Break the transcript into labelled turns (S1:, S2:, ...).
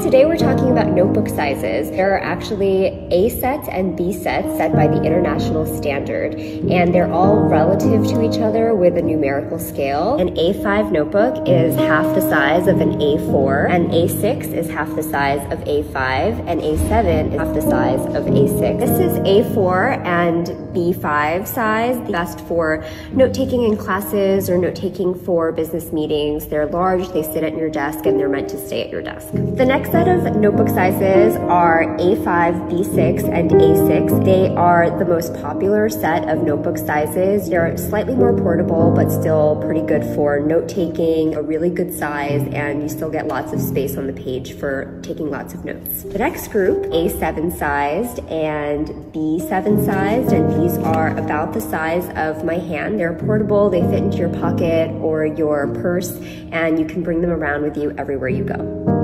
S1: Today we're talking about notebook sizes. There are actually A sets and B sets set by the international standard, and they're all relative to each other with a numerical scale. An A5 notebook is half the size of an A4, and A6 is half the size of A5, and A7 is half the size of A6. This is A4 and B5 size, best for note-taking in classes or note-taking for business meetings. They're large, they sit at your desk, and they're meant to stay at your desk. The next set of notebook sizes are A5, B6, and A6. They are the most popular set of notebook sizes. They're slightly more portable, but still pretty good for note-taking, a really good size, and you still get lots of space on the page for taking lots of notes. The next group, A7 sized and B7 sized, and these are about the size of my hand. They're portable, they fit into your pocket or your purse, and you can bring them around with you everywhere you go.